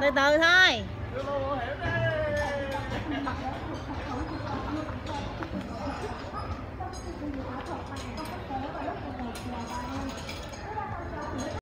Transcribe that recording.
từ từ thôi.